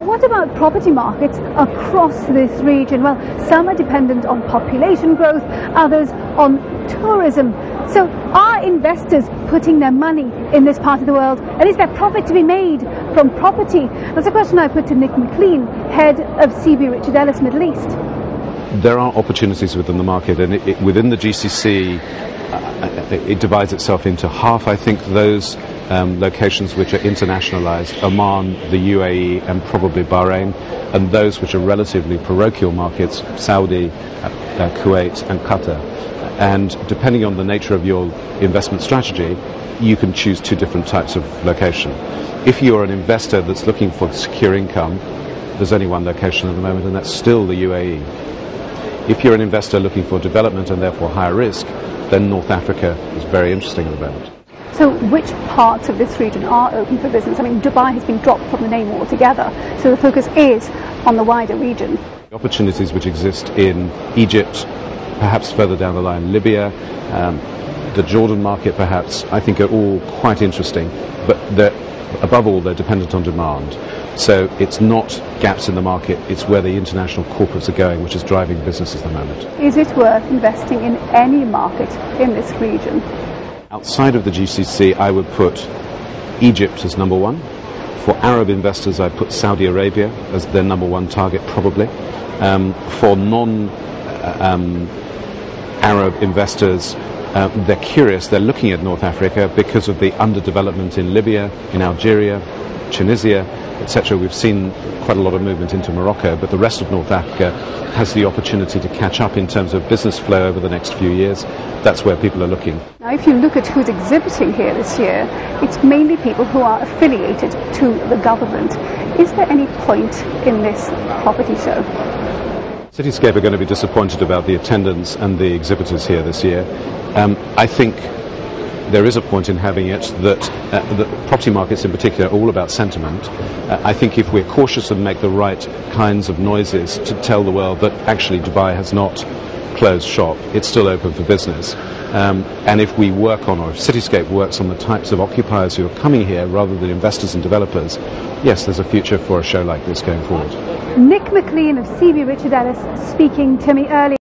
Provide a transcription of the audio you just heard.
What about property markets across this region? Well, some are dependent on population growth, others on tourism. So are investors putting their money in this part of the world? And is there profit to be made from property? That's a question I put to Nick Maclean, head of CB Richard Ellis Middle East. There are opportunities within the market, and it, it, within the GCC, uh, it divides itself into half, I think, those um, locations which are internationalized, Oman, the UAE, and probably Bahrain, and those which are relatively parochial markets, Saudi, uh, uh, Kuwait, and Qatar. And depending on the nature of your investment strategy, you can choose two different types of location. If you're an investor that's looking for secure income, there's only one location at the moment, and that's still the UAE. If you're an investor looking for development and therefore higher risk, then North Africa is very interesting at the moment. So which parts of this region are open for business? I mean, Dubai has been dropped from the name altogether, so the focus is on the wider region. The opportunities which exist in Egypt, perhaps further down the line, Libya, um, the Jordan market perhaps, I think are all quite interesting, but above all, they're dependent on demand. So it's not gaps in the market, it's where the international corporates are going, which is driving business at the moment. Is it worth investing in any market in this region? Outside of the GCC, I would put Egypt as number one. For Arab investors, I put Saudi Arabia as their number one target, probably. Um, for non uh, um, Arab investors, uh, they're curious, they're looking at North Africa because of the underdevelopment in Libya, in Algeria, Tunisia, etc. We've seen quite a lot of movement into Morocco, but the rest of North Africa has the opportunity to catch up in terms of business flow over the next few years. That's where people are looking. Now, if you look at who's exhibiting here this year, it's mainly people who are affiliated to the government. Is there any point in this property show? Cityscape are going to be disappointed about the attendance and the exhibitors here this year. Um, I think there is a point in having it that uh, the property markets in particular are all about sentiment. Uh, I think if we're cautious and make the right kinds of noises to tell the world that actually Dubai has not closed shop, it's still open for business. Um, and if we work on, or if Cityscape works on the types of occupiers who are coming here rather than investors and developers, yes, there's a future for a show like this going forward. Nick Maclean of CB Richard Ellis speaking to me earlier.